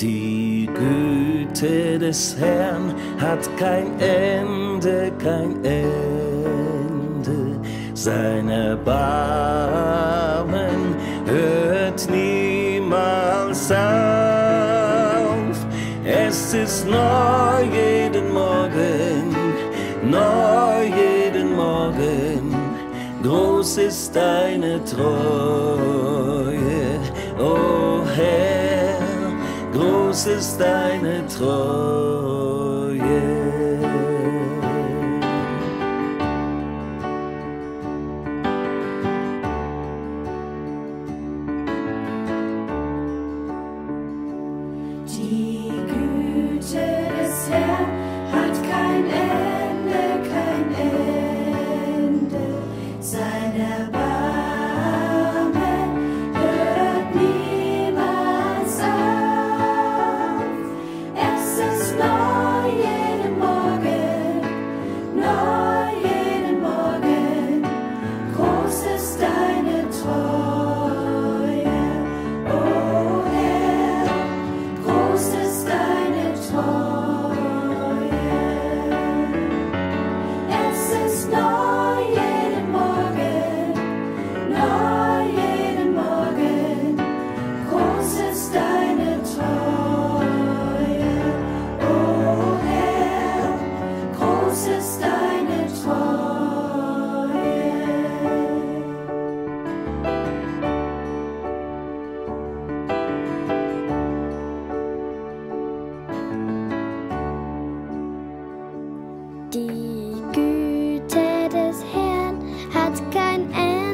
Die Güte des Herrn hat kein Ende, kein Ende. Seine Barmen hört niemals auf. Es ist neu jeden Morgen, neu jeden Morgen. Groß ist deine Treue, o oh Herr, groß ist deine Treue. Die Güte des Herrn hat kein Ende.